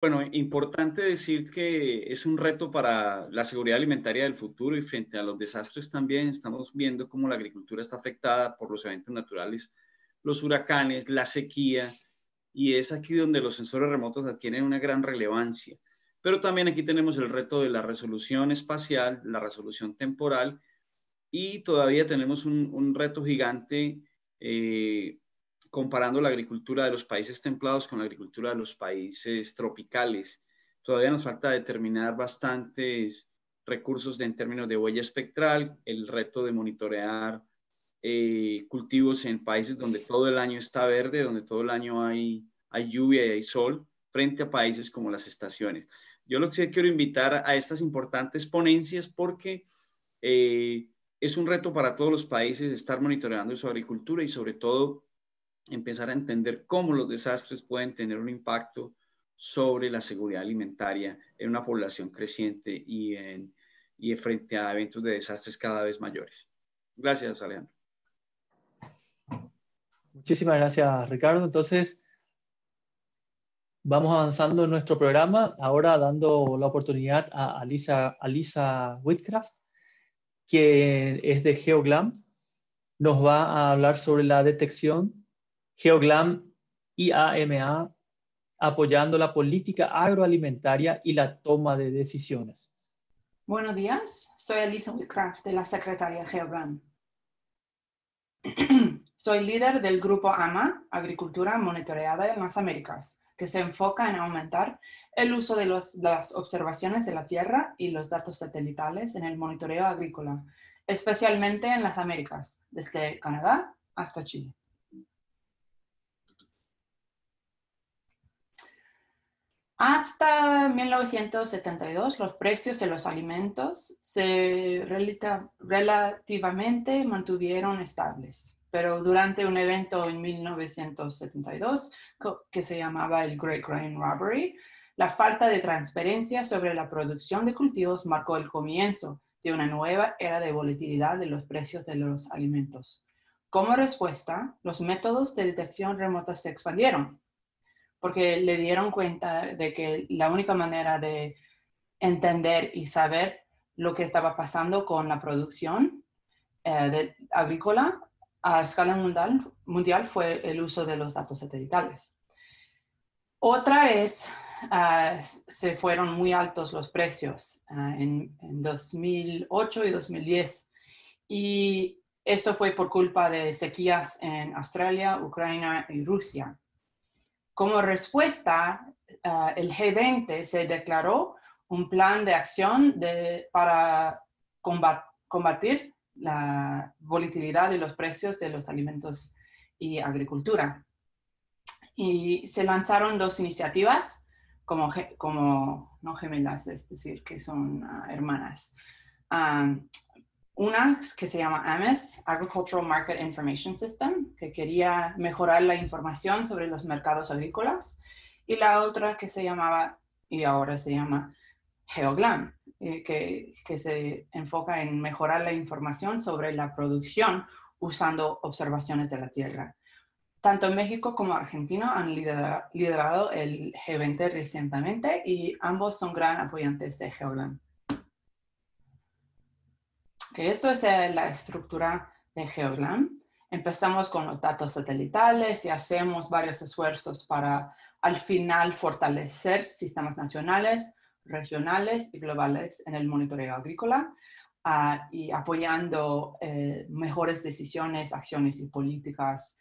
Bueno, importante decir que es un reto para la seguridad alimentaria del futuro y frente a los desastres también estamos viendo cómo la agricultura está afectada por los eventos naturales, los huracanes, la sequía, y es aquí donde los sensores remotos adquieren una gran relevancia. Pero también aquí tenemos el reto de la resolución espacial, la resolución temporal, y todavía tenemos un, reto gigante eh, comparando la agricultura de los países templados con la agricultura de los países tropicales. Todavía nos falta determinar bastantes recursos en términos de huella espectral, el reto de monitorear eh, cultivos en países donde todo el año está verde, donde todo el año hay, hay lluvia y hay sol, frente a países como las estaciones. Yo lo que quiero invitar a estas importantes ponencias porque eh, es un reto para todos los países estar monitoreando su agricultura y sobre todo empezar a entender cómo los desastres pueden tener un impacto sobre la seguridad alimentaria en una población creciente y, en, y frente a eventos de desastres cada vez mayores. Gracias, Alejandro. Muchísimas gracias, Ricardo. Entonces, vamos avanzando en nuestro programa, ahora dando la oportunidad a Alisa, Alisa Whitcraft, que es de GeoGlam. Nos va a hablar sobre la detección Geoglam IAMA apoyando la política agroalimentaria y la toma de decisiones. Buenos días, soy Elisa Whitcraft de la Secretaría Geoglam. soy líder del grupo AMA, Agricultura Monitoreada en las Américas, que se enfoca en aumentar el uso de las observaciones de la tierra y los datos satelitales en el monitoreo agrícola, especialmente en las Américas, desde Canadá hasta Chile. Hasta 1972, los precios de los alimentos se relativamente mantuvieron estables, pero durante un evento en 1972 que se llamaba el Great Grain Robbery, la falta de transparencia sobre la producción de cultivos marcó el comienzo de una nueva era de volatilidad de los precios de los alimentos. Como respuesta, los métodos de detección remota se expandieron porque le dieron cuenta de que la única manera de entender y saber lo que estaba pasando con la producción eh, agrícola a escala mundial, fue el uso de los datos satelitales. Otra es, uh, se fueron muy altos los precios uh, en, en 2008 y 2010. Y esto fue por culpa de sequías en Australia, Ucrania y Rusia. Como respuesta, uh, el G20 se declaró un plan de acción para combatir la volatilidad de los precios de los alimentos y agricultura. Y se lanzaron dos iniciativas como, no gemelas, es decir, que son uh, hermanas. Um, una que se llama AMIS, Agricultural Market Information System, que quería mejorar la información sobre los mercados agrícolas, y la otra que se llamaba, y ahora se llama GeoGlam, que, que se enfoca en mejorar la información sobre la producción usando observaciones de la tierra. Tanto México como Argentina han liderado el G20 recientemente y ambos son gran apoyantes de GeoGlam que esto es la estructura de GeoGlam. Empezamos con los datos satelitales y hacemos varios esfuerzos para al final fortalecer sistemas nacionales, regionales y globales en el monitoreo agrícola uh, y apoyando eh, mejores decisiones, acciones y políticas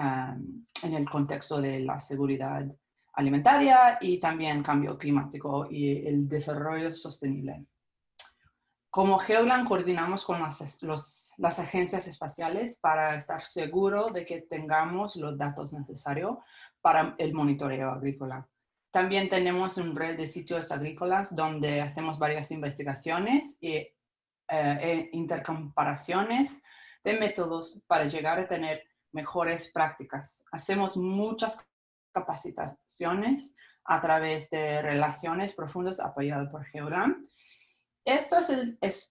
en el contexto de la seguridad alimentaria y también cambio climático y el desarrollo sostenible. Como Geoglan coordinamos con las, agencias espaciales para estar seguro de que tengamos los datos necesarios para el monitoreo agrícola. También tenemos un red de sitios agrícolas donde hacemos varias investigaciones eh, e intercomparaciones de métodos para llegar a tener mejores prácticas. Hacemos muchas capacitaciones a través de relaciones profundas apoyadas por Geogram esto es,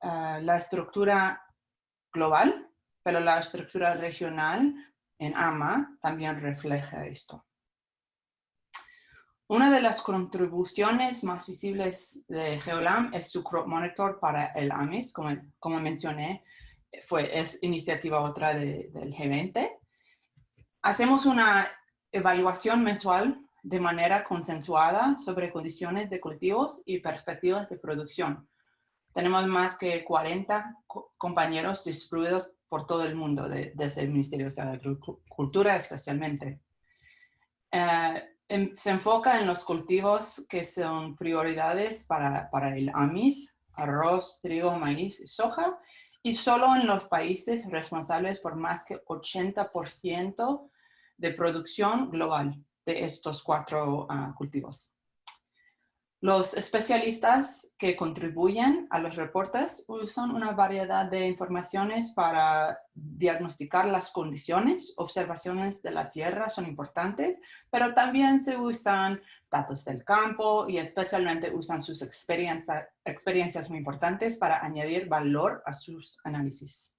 ah, la estructura global, pero la estructura regional en AMA también refleja esto. Una de las contribuciones más visibles de GeoLam es su Crop Monitor para el AMIS, como, como mencioné, fue, es iniciativa otra del G20. Hacemos una evaluación mensual de manera consensuada sobre condiciones de cultivos y perspectivas de producción. Tenemos más que 40 compañeros distribuidos por todo el mundo, desde el Ministerio de Agricultura especialmente. Eh, Em, se enfoca en los cultivos que son prioridades para, para el AMIS, arroz, trigo, maíz y soja, y solo en los países responsables por más que 80% de producción global de estos cuatro uh, cultivos. Los especialistas que contribuyen a los reportes usan una variedad de informaciones para diagnosticar las condiciones. Observaciones de la tierra son importantes, pero también se usan datos del campo y especialmente usan sus experiencias muy importantes para añadir valor a sus análisis.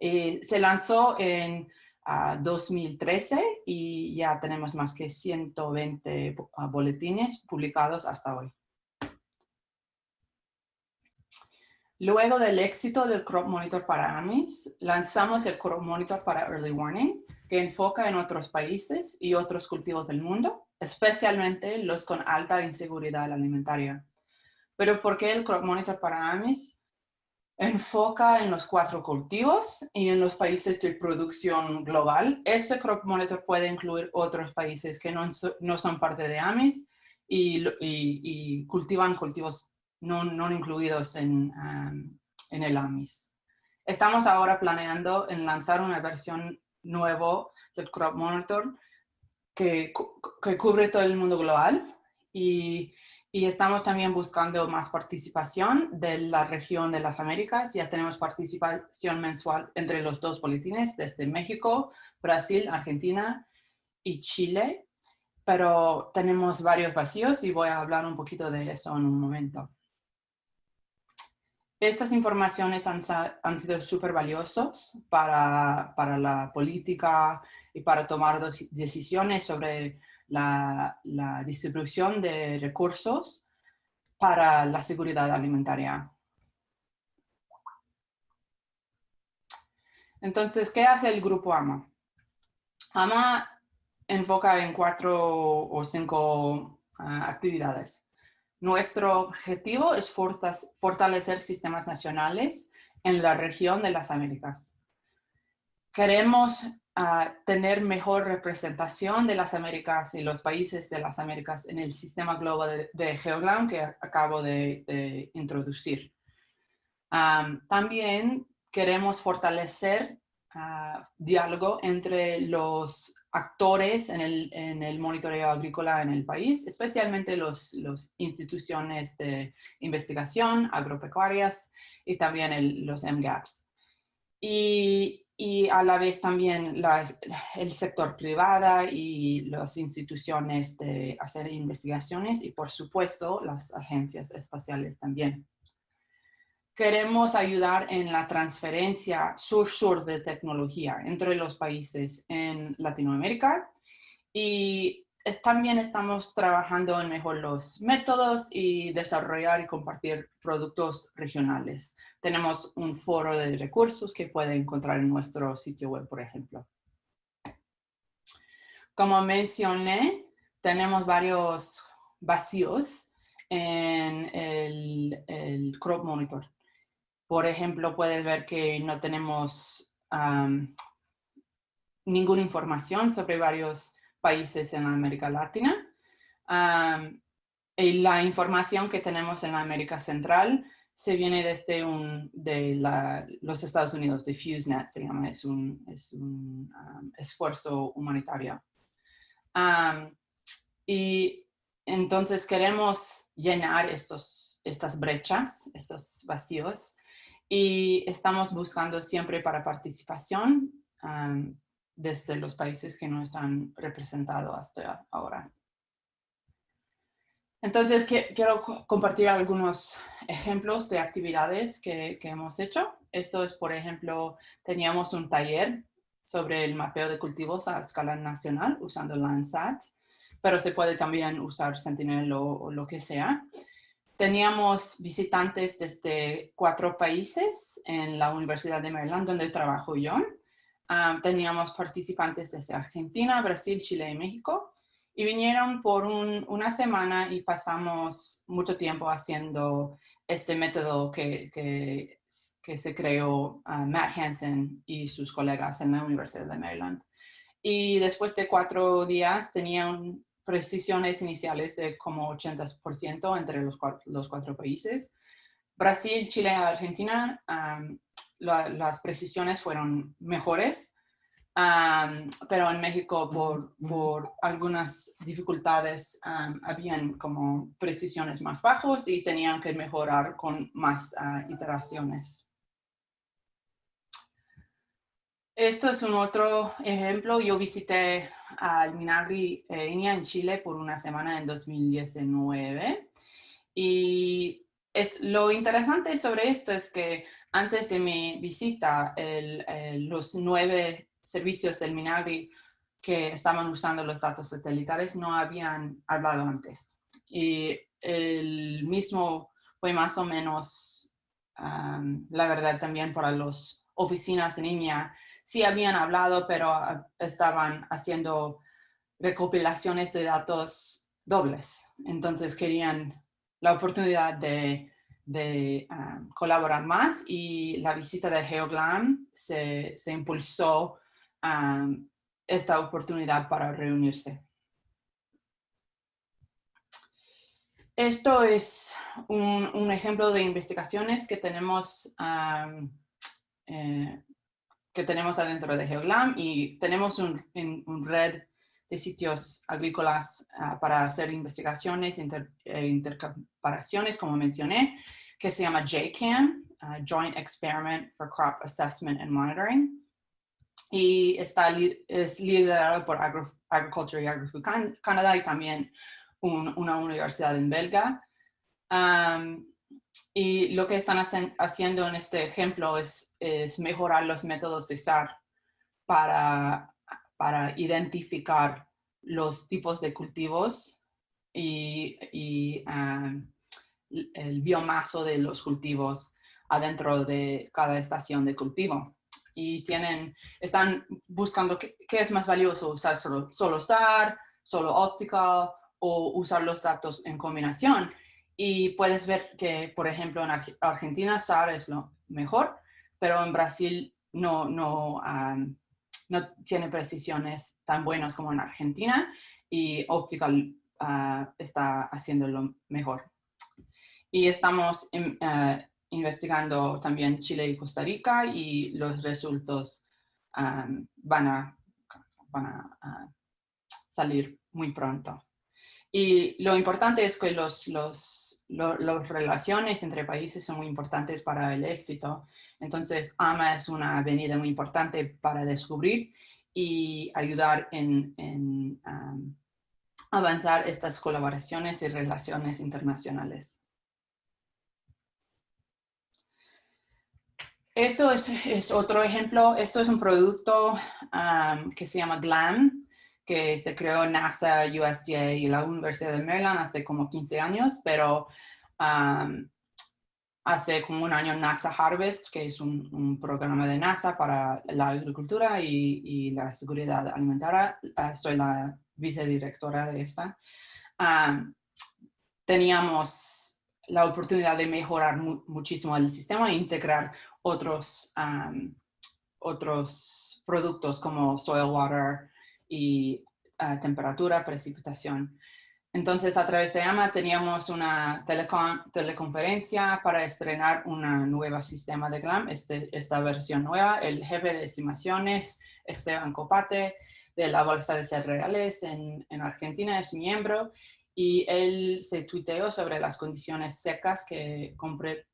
Eh, se lanzó en 2013 y ya tenemos más que 120 ah, boletines publicados hasta hoy. Luego del éxito del Crop Monitor para AMIS, lanzamos el Crop Monitor para Early Warning, que enfoca en otros países y otros cultivos del mundo, especialmente los con alta inseguridad alimentaria. Pero ¿por qué el Crop Monitor para AMIS? Enfoca en los cuatro cultivos y en los países de producción global. Este crop monitor puede incluir otros países que no, son parte de AMIS y, cultivan cultivos no, incluidos en, um, en, el AMIS. Estamos ahora planeando lanzar una versión nueva del crop monitor que, que cubre todo el mundo global y y estamos también buscando más participación de la región de las Américas. Ya tenemos participación mensual entre los dos boletines desde México, Brasil, Argentina y Chile. Pero tenemos varios vacíos y voy a hablar un poquito de eso en un momento. Estas informaciones han, han sido súper valiosos para, para la política y para tomar decisiones sobre la, distribución de recursos para la seguridad alimentaria. Entonces, ¿qué hace el grupo AMA? AMA enfoca en cuatro o cinco ah, actividades. Nuestro objetivo es fortalecer sistemas nacionales en la región de las Américas. Queremos tener mejor representación de las Américas y los países de las Américas en el sistema global de, GeoGlam que acabo de, introducir. también queremos fortalecer uh, diálogo entre los actores en el, en el, monitoreo agrícola en el país, especialmente las los instituciones de investigación agropecuarias y también los MGAPs. Y y a la vez también el sector privado y las instituciones de hacer investigaciones y por supuesto las agencias espaciales también. Queremos ayudar en la transferencia sur-sur de tecnología entre los países en Latinoamérica y también estamos trabajando en mejorar los métodos y desarrollar y compartir productos regionales. Tenemos un foro de recursos que puede encontrar en nuestro sitio web, por ejemplo. Como mencioné, tenemos varios vacíos en el, el Crop Monitor. Por ejemplo, puedes ver que no tenemos ninguna información sobre varios países en América Latina. y la información que tenemos en América Central se viene desde un, de los Estados Unidos, de FuseNet se llama, es un, es un esfuerzo humanitario. y entonces queremos llenar estos, estas brechas, estos vacíos, y estamos buscando siempre para participación desde los países que no están representados hasta ahora. Entonces, quiero compartir algunos ejemplos de actividades que, hemos hecho. Esto es, por ejemplo, teníamos un taller sobre el mapeo de cultivos a escala nacional usando Landsat. pero se puede también usar Sentinel o, lo que sea. Teníamos visitantes desde cuatro países en la Universidad de Maryland, donde trabajo yo. Ah, teníamos participantes desde Argentina, Brasil, Chile y México. Y vinieron por una semana y pasamos mucho tiempo haciendo este método que, se creó uh, Matt Hansen y sus colegas en la Universidad de Maryland. Y después de cuatro días tenían precisiones iniciales de como 80% entre los cuatro países. Brasil, Chile y Argentina, um, las precisiones fueron mejores pero en México por, algunas dificultades habían como precisiones más bajos y tenían que mejorar con más ah, iteraciones. Esto es un otro ejemplo. Yo visité al Minagri eh, en Chile por una semana en 2019 y lo interesante sobre esto es que antes de mi visita, los nueve servicios del Minagri que estaban usando los datos satelitales no habían hablado antes. Y el mismo fue más o menos la verdad también para las oficinas de niña. Sí habían hablado, pero ah, estaban haciendo recopilaciones de datos dobles. Entonces querían la oportunidad de, colaborar más y la visita de GeoGlam se, se impulsó esta oportunidad para reunirse. Esto es un, ejemplo de investigaciones que tenemos, eh, que tenemos adentro de GeoGlam y tenemos un, red de sitios agrícolas ah, para hacer investigaciones e intercomparaciones, como mencioné, que se llama JCAM, ah, Joint Experiment for Crop Assessment and Monitoring y está, es liderado por Agriculture y Agri-Food Canadá y también una universidad en Belga. y lo que están haciendo en este ejemplo es, es, mejorar los métodos de SAR para, para identificar los tipos de cultivos y, y el biomaso de los cultivos adentro de cada estación de cultivo y tienen, están buscando qué, es más valioso, usar solo, solo SAR, solo óptica o usar los datos en combinación. Y puedes ver que, por ejemplo, en Argentina SAR es lo mejor, pero en Brasil no, no, no tiene precisiones tan buenas como en Argentina y Optical ah, está haciendo lo mejor. Y estamos uh, investigando también Chile y Costa Rica y los resultados van a, salir muy pronto. Y lo importante es que las los, los, relaciones entre países son muy importantes para el éxito. Entonces, AMA es una avenida muy importante para descubrir y ayudar en, avanzar estas colaboraciones y relaciones internacionales. Esto es, otro ejemplo. Esto es un producto que se llama GLAM, que se creó NASA, USDA y la Universidad de Maryland hace como 15 años, pero um, hace como un año NASA Harvest, que es un, programa de NASA para la agricultura y, la seguridad alimentaria. Ah, soy la vicedirectora de esta. Um, teníamos la oportunidad de mejorar muchísimo el sistema e integrar otros, otros productos como soil water y ah, temperatura, precipitación. Entonces, a través de AMA teníamos una teleconferencia para estrenar un nuevo sistema de GLAM, este, esta versión nueva. El jefe de estimaciones, Esteban Copate, de la Bolsa de Cereales en, en Argentina, es miembro y él se tuiteó sobre las condiciones secas que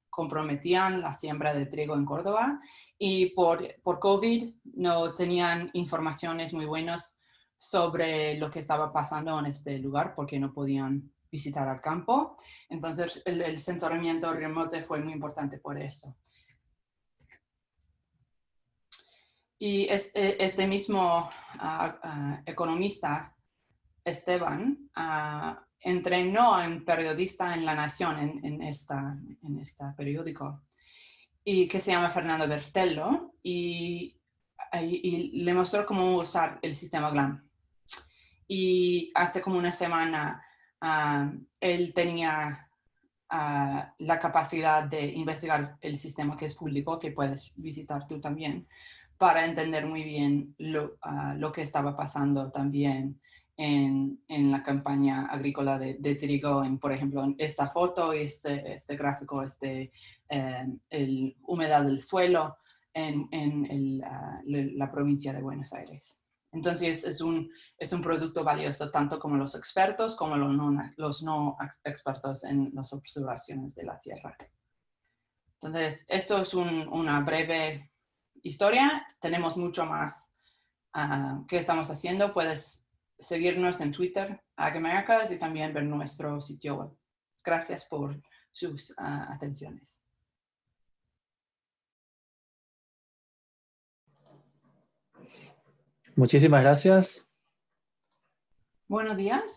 comprometían la siembra de trigo en Córdoba y por, por COVID no tenían informaciones muy buenas sobre lo que estaba pasando en este lugar porque no podían visitar al campo. Entonces el, el remoto fue muy importante por eso. Y este, este mismo ah, ah, economista Esteban uh, entrenó a un periodista en La Nación, en, en, esta, en este periódico, y que se llama Fernando Bertello, y, y, le mostró cómo usar el sistema GLAM. Y hace como una semana uh, él tenía uh, la capacidad de investigar el sistema que es público, que puedes visitar tú también, para entender muy bien lo, uh, lo que estaba pasando también en, en la campaña agrícola de, trigo, en, por ejemplo, en esta foto, este, este gráfico, este, eh, el humedad del suelo en, en la provincia de Buenos Aires. Entonces, es un, es un producto valioso tanto como los expertos como los no, los no expertos en las observaciones de la Tierra. Entonces, esto es un, una breve historia. Tenemos mucho más uh, que estamos haciendo. Puedes seguirnos en Twitter, Ag y también ver nuestro sitio web. Gracias por sus uh, atenciones. Muchísimas gracias. Buenos días.